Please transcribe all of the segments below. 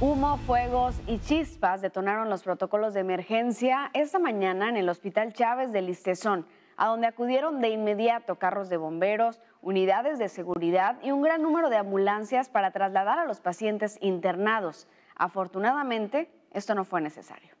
Humo, fuegos y chispas detonaron los protocolos de emergencia esta mañana en el Hospital Chávez de Listezón, a donde acudieron de inmediato carros de bomberos, unidades de seguridad y un gran número de ambulancias para trasladar a los pacientes internados. Afortunadamente, esto no fue necesario.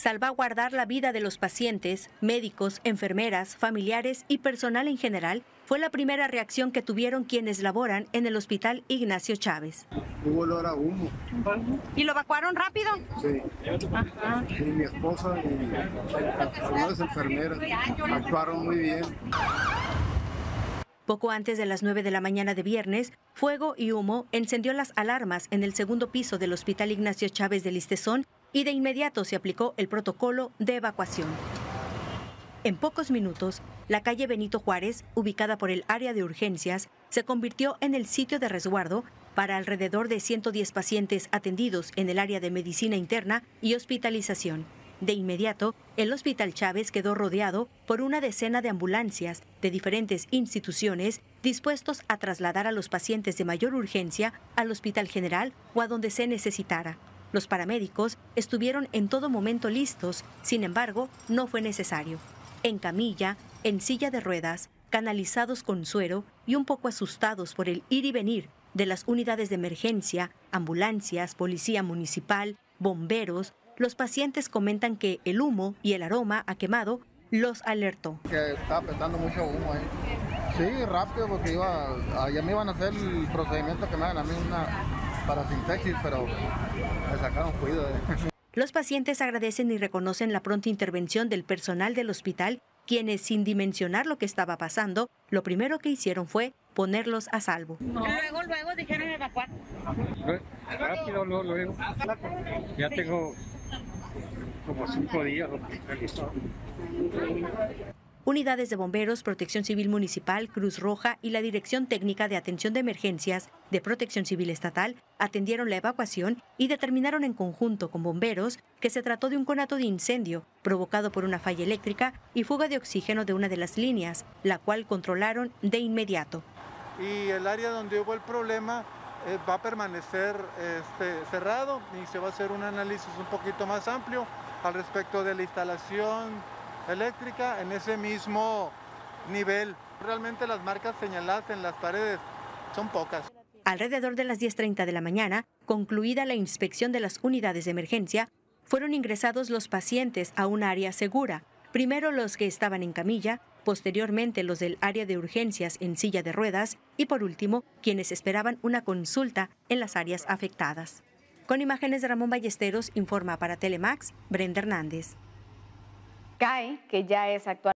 Salvaguardar la vida de los pacientes, médicos, enfermeras, familiares y personal en general fue la primera reacción que tuvieron quienes laboran en el Hospital Ignacio Chávez. Hubo olor a humo. ¿Y lo evacuaron rápido? Sí. Y mi esposa y las enfermeras actuaron muy bien. Poco antes de las 9 de la mañana de viernes, fuego y humo encendió las alarmas en el segundo piso del Hospital Ignacio Chávez de Listezón y de inmediato se aplicó el protocolo de evacuación. En pocos minutos, la calle Benito Juárez, ubicada por el área de urgencias, se convirtió en el sitio de resguardo para alrededor de 110 pacientes atendidos en el área de medicina interna y hospitalización. De inmediato, el Hospital Chávez quedó rodeado por una decena de ambulancias de diferentes instituciones dispuestos a trasladar a los pacientes de mayor urgencia al Hospital General o a donde se necesitara. Los paramédicos estuvieron en todo momento listos, sin embargo, no fue necesario. En camilla, en silla de ruedas, canalizados con suero y un poco asustados por el ir y venir de las unidades de emergencia, ambulancias, policía municipal, bomberos, los pacientes comentan que el humo y el aroma a quemado los alertó. Que estaba apretando mucho humo ahí. Sí, rápido, porque iba, ya me iban a hacer el procedimiento que me hagan a mí una parasintesis, pero me sacaron cuidado. Los pacientes agradecen y reconocen la pronta intervención del personal del hospital, quienes, sin dimensionar lo que estaba pasando, lo primero que hicieron fue ponerlos a salvo. Luego, luego dijeron evacuar. Rápido, luego, luego. Ya tengo como cinco días hospitalizado. Unidades de bomberos, Protección Civil Municipal, Cruz Roja y la Dirección Técnica de Atención de Emergencias de Protección Civil Estatal atendieron la evacuación y determinaron en conjunto con bomberos que se trató de un conato de incendio provocado por una falla eléctrica y fuga de oxígeno de una de las líneas, la cual controlaron de inmediato. Y el área donde hubo el problema eh, va a permanecer este, cerrado y se va a hacer un análisis un poquito más amplio al respecto de la instalación eléctrica en ese mismo nivel. Realmente las marcas señaladas en las paredes son pocas. Alrededor de las 10.30 de la mañana, concluida la inspección de las unidades de emergencia, fueron ingresados los pacientes a un área segura. Primero los que estaban en camilla, posteriormente los del área de urgencias en silla de ruedas y por último quienes esperaban una consulta en las áreas afectadas. Con imágenes de Ramón Ballesteros, informa para Telemax, Brenda Hernández. CAE, que ya es actual